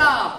진